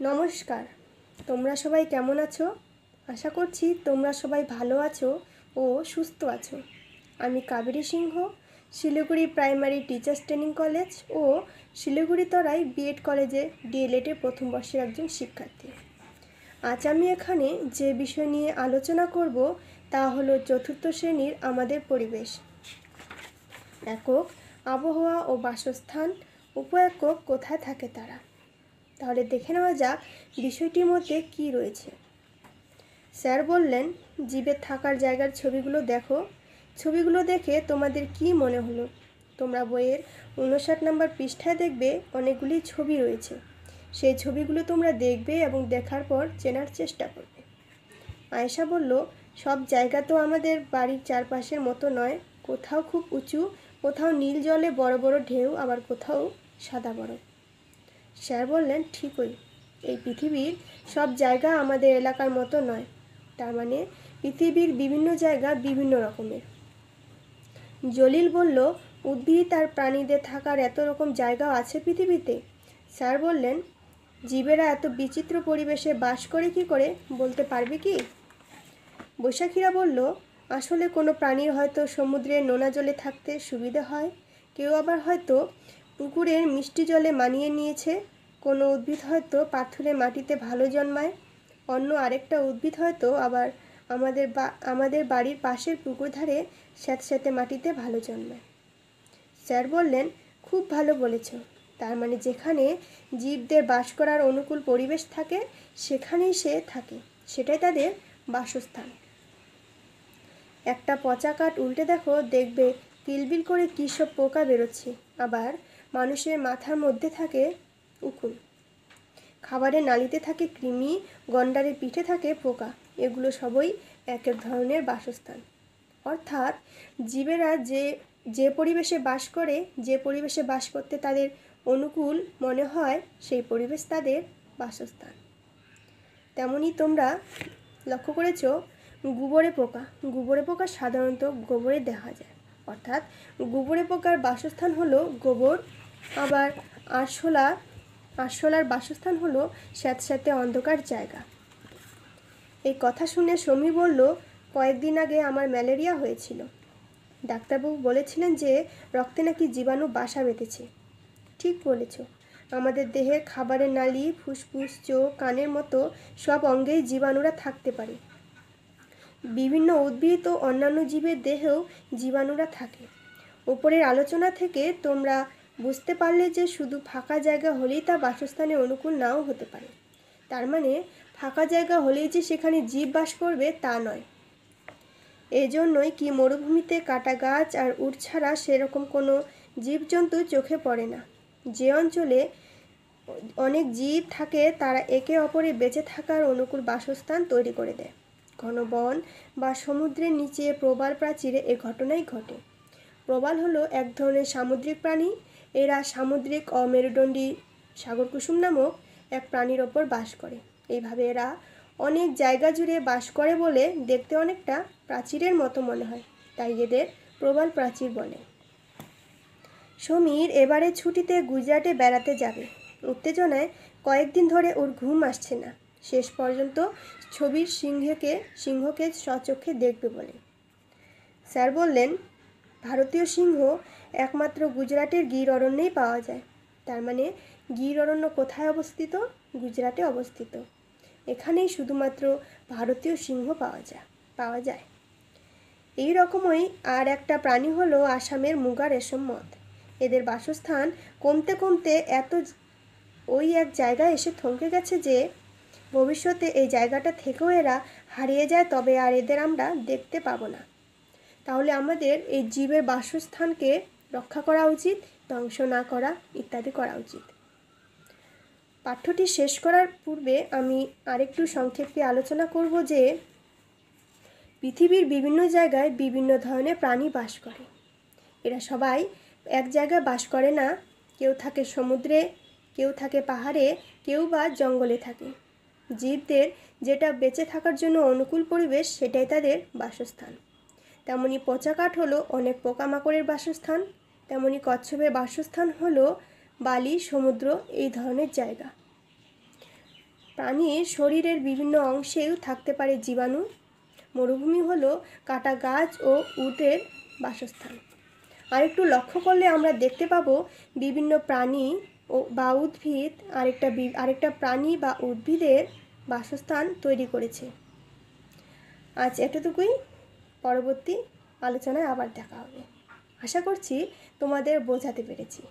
নমস্কার। তোমরা সবাই কেমন আছো? আশা করছি তোমরা সবাই ভালো আছো ও সুস্থ আছো। আমি Kaveri Singha, Siliguri primary teachers training college ও শিলিগুড়ি তরাই বিএড কলেজে ডিএলএডে প্রথম বর্ষের একজন শিক্ষার্থী। আজ আমি এখানে যে বিষয় নিয়ে আলোচনা করব তা হলো চতুর্থ শ্রেণির আমাদের পরিবেশ। একক আবহাওয়া ও বাসস্থান, উপ একক কোথায় থাকে তারা? তাহলে দেখে নেওয়া যাক বিষয়টির মধ্যে কি রয়েছে। স্যার বললেন জীবের থাকার জায়গার ছবিগুলো দেখো। ছবিগুলো দেখে তোমাদের কি মনে হলো? তোমরা বইয়ের উনষাট নম্বর পৃষ্ঠায় দেখবে অনেকগুলি ছবি রয়েছে। সেই ছবিগুলো তোমরা দেখবে এবং দেখার পর চেনার চেষ্টা করবে। আয়েশা বলল, সব জায়গা তো আমাদের বাড়ির চারপাশের মতো নয়। কোথাও খুব উঁচু, কোথাও নীল জলে বড় বড় ঢেউ, আবার কোথাও সাদা বরফ। স্যার বললেন, ঠিকই। এই পৃথিবীর সব জায়গা আমাদের এলাকার মতো নয়। তার মানে পৃথিবীর বিভিন্ন জায়গা বিভিন্ন রকমের। জলিল বলল, উদ্ভিদ আর প্রাণীদের থাকার এত রকম জায়গাও আছে পৃথিবীতে? স্যার বললেন, জীবেরা এত বিচিত্র পরিবেশে বাস করে কি করে, বলতে পারবে কি? বৈশাখীরা বলল, আসলে কোনো প্রাণীর হয়তো সমুদ্রের নোনা জলে থাকতে সুবিধা হয়। কেউ আবার হয়তো পুকুরের মিষ্টি জলে মানিয়ে নিয়েছে। কোনো উদ্ভিদ হয়তো পাথুরে মাটিতে ভালো জন্মায়, অন্য আরেকটা উদ্ভিদ হয়তো আবার আমাদের বা, আমাদের বাড়ির পাশের পুকুর ধারে স্যাঁতস্যাঁতে মাটিতে ভালো জন্মায়। স্যার বললেন, খুব ভালো বলেছ। তার মানে যেখানে জীবদের বাস করার অনুকূল পরিবেশ থাকে, সেখানেই সে থাকে। সেটাই তাদের বাসস্থান। একটা পচা কাঠ উল্টে দেখো, দেখবে কিলবিল করে কী সব পোকা বেরোচ্ছে। আবার মানুষের মাথার মধ্যে থাকে উকুন। খাবারের নালিতে থাকে কৃমি, গন্ডারের পিঠে থাকে পোকা। এগুলো সবই এক এক ধরনের বাসস্থান। অর্থাৎ জীবেরা যে যে পরিবেশে বাস করে, যে পরিবেশে বাস করতে তাদের অনুকূল মনে হয়, সেই পরিবেশ তাদের বাসস্থান। তেমনই তোমরা লক্ষ্য করেছ, গোবরে পোকা। গোবরে পোকা সাধারণত গোবরে দেখা যায়। অর্থাৎ গোবরে পোকার বাসস্থান হলো গোবর, আবার আরশোলা আরশোলার বাসস্থান হলো স্যাঁতস্যাঁতে অন্ধকার জায়গা। এই কথা শুনে সমী বলল, কয়েকদিন আগে আমার ম্যালেরিয়া হয়েছিল। ডাক্তারবাবু বলেছিলেন যে রক্তে নাকি জীবাণু বাসা বেঁধেছে। ঠিক বলেছ। আমাদের দেহের খাবারের নালি, ফুসফুস, চোখ, কানের মতো সব অঙ্গেই জীবাণুরা থাকতে পারে। বিভিন্ন উদ্ভিদ ও অন্যান্য জীবের দেহেও জীবাণুরা থাকে। ওপরের আলোচনা থেকে তোমরা বুঝতে পারলে যে শুধু ফাঁকা জায়গা হলেই তা বাসস্থানে অনুকূল নাও হতে পারে। তার মানে ফাঁকা জায়গা হলেই যে সেখানে জীব বাস করবে তা নয়। এজন্যই কি মরুভূমিতে কাটা গাছ আর উট ছাড়া সেরকম কোনো জীবজন্তু চোখে পড়ে না। যে অঞ্চলে অনেক জীব থাকে, তারা একে অপরে বেঁচে থাকার অনুকূল বাসস্থান তৈরি করে দেয়। ঘন বন বা সমুদ্রের নিচে প্রবাল প্রাচীরে এ ঘটনাই ঘটে। প্রবাল হলো এক ধরনের সামুদ্রিক প্রাণী এরা সামুদ্রিক অমেরুদণ্ডী সাগরকুসুম নামক এক প্রাণীর ওপর বাস করে। এইভাবে এরা অনেক জায়গা জুড়ে বাস করে বলে দেখতে অনেকটা প্রাচীরের মতো মনে হয়, তাই এদের প্রবাল প্রাচীর বলে। সমীর এবারে ছুটিতে গুজরাটে বেড়াতে যাবে। উত্তেজনায় কয়েকদিন ধরে ওর ঘুম আসছে না। শেষ পর্যন্ত ছবির সিংহকে সিংহকে স্বচক্ষে দেখবে বলে। স্যার বললেন ভারতীয় সিংহ একমাত্র গুজরাটের গির অরণ্যেই পাওয়া যায়। তার মানে গির অরণ্য কোথায় অবস্থিত? গুজরাটে অবস্থিত। এখানেই শুধুমাত্র ভারতীয় সিংহ পাওয়া যায় পাওয়া যায়। এই রকমই আর একটা প্রাণী হলো আসামের মুগা রেশম মদ। এদের বাসস্থান কমতে কমতে এত ওই এক জায়গায় এসে থমকে গেছে যে, ভবিষ্যতে এই জায়গাটা থেকেও এরা হারিয়ে যায়, তবে আর এদের আমরা দেখতে পাবো না। তাহলে আমাদের এই জীবের বাসস্থানকে রক্ষা করা উচিত, ধ্বংস না করা ইত্যাদি করা উচিত। পাঠ্যটি শেষ করার পূর্বে আমি আরেকটু সংক্ষেপে আলোচনা করব যে, পৃথিবীর বিভিন্ন জায়গায় বিভিন্ন ধরনের প্রাণী বাস করে। এরা সবাই এক জায়গায় বাস করে না, কেউ থাকে সমুদ্রে, কেউ থাকে পাহাড়ে, কেউ বা জঙ্গলে থাকে। জীবদের যেটা বেঁচে থাকার জন্য অনুকূল পরিবেশ, সেটাই তাদের বাসস্থান। তেমনি পচা কাঠ হলো অনেক পোকামাকড়ের বাসস্থান, তেমনি কচ্ছপের বাসস্থান হলো বালি, সমুদ্র, এই ধরনের জায়গা। প্রাণীর শরীরের বিভিন্ন অংশেও থাকতে পারে জীবাণু। মরুভূমি হলো কাটা গাছ ও উটের বাসস্থান। আর একটু লক্ষ্য করলে আমরা দেখতে পাবো বিভিন্ন প্রাণী ও বা উদ্ভিদ আরেকটা আরেকটা প্রাণী বা উদ্ভিদের বাসস্থান তৈরি করেছে। আজ এতটুকুই। পরবর্তী আলোচনায় আবার দেখা হবে। আশা করছি তোমাদের বোঝাতে পেরেছি।